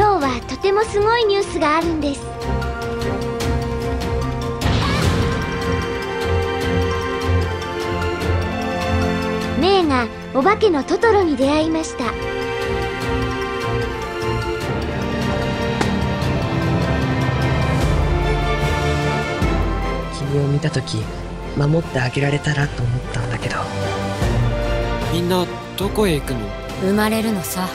今日はとてもすごいニュースがあるんです。メイがお化けのトトロに出会いました。君を見た時守ってあげられたらと思ったんだけど。みんなどこへ行くの？生まれるのさ。